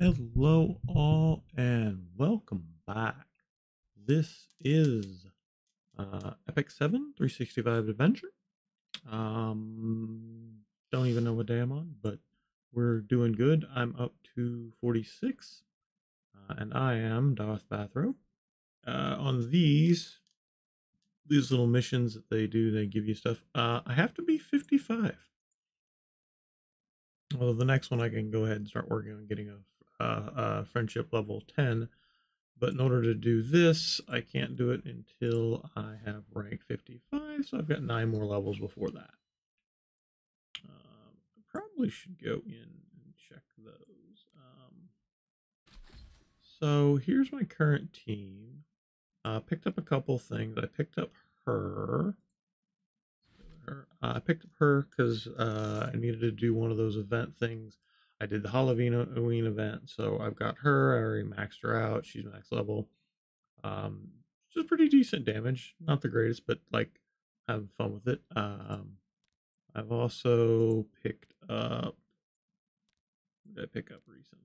Hello, all, and welcome back. This is uh, Epic 7 365 Adventure. Um, don't even know what day I'm on, but we're doing good. I'm up to 46, uh, and I am Darth Bathrobe. Uh, on these, these little missions that they do, they give you stuff. Uh, I have to be 55. Well, the next one I can go ahead and start working on getting a, uh, a friendship level 10. But in order to do this, I can't do it until I have rank 55. So I've got nine more levels before that. Um, I probably should go in and check those. Um, so here's my current team. Uh, picked up a couple things. I picked up her her. Uh, I picked up her because uh, I needed to do one of those event things. I did the Halloween event, so I've got her. I already maxed her out. She's max level. Um, just pretty decent damage. Not the greatest, but like having fun with it. Um, I've also picked up. What did I pick up recently?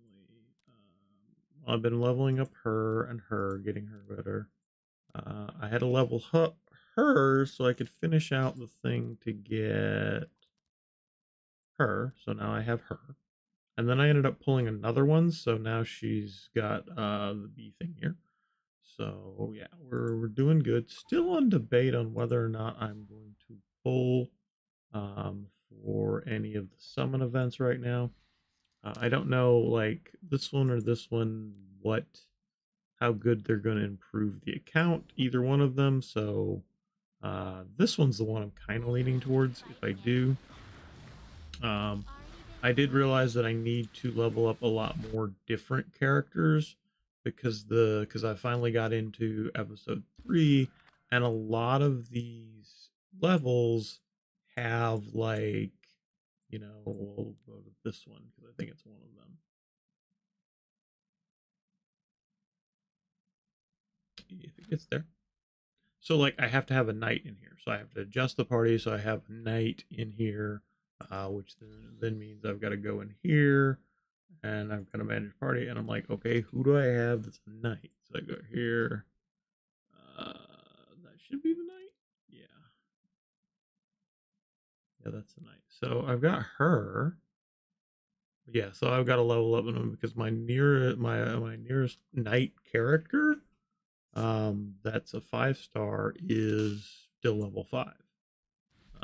Um, I've been leveling up her and her, getting her better. Uh, I had to level her so I could finish out the thing to get her. So now I have her. And then I ended up pulling another one, so now she's got uh, the B thing here. So yeah, we're we're doing good. Still on debate on whether or not I'm going to pull um, for any of the summon events right now. Uh, I don't know, like this one or this one, what, how good they're going to improve the account, either one of them. So uh, this one's the one I'm kind of leaning towards if I do. Um, I did realize that I need to level up a lot more different characters because the because I finally got into episode three, and a lot of these levels have like you know we'll go to this one because I think it's one of them. If it gets there. So like I have to have a knight in here. So I have to adjust the party so I have a knight in here, uh, which then, means I've got to go in here and I've got to manage party. And I'm like, okay, who do I have that's a knight? So I go here. Uh, that should be the knight. Yeah. Yeah, that's the knight. So I've got her. Yeah, so I've got to level up in them because my near my my nearest knight character um, that's a five star is still level five.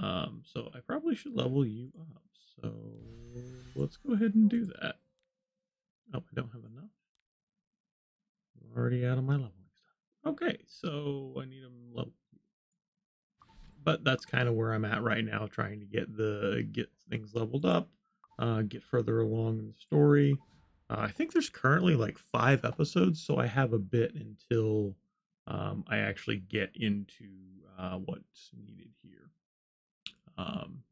Um, so I probably should level you up. So let's go ahead and do that. Oh, I don't have enough. I'm already out of my leveling stuff. Okay, so I need them level. But that's kind of where I'm at right now, trying to get the get things leveled up, uh, get further along in the story. Uh, I think there's currently like five episodes, so I have a bit until um, I actually get into uh, what's needed here. Um,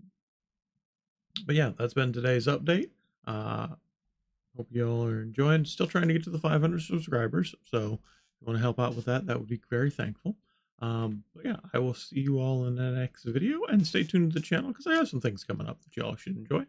but yeah, that's been today's update. Uh, hope you all are enjoying. Still trying to get to the 500 subscribers, so if you want to help out with that, that would be very thankful. Um, but yeah, I will see you all in the next video, and stay tuned to the channel because I have some things coming up that you all should enjoy.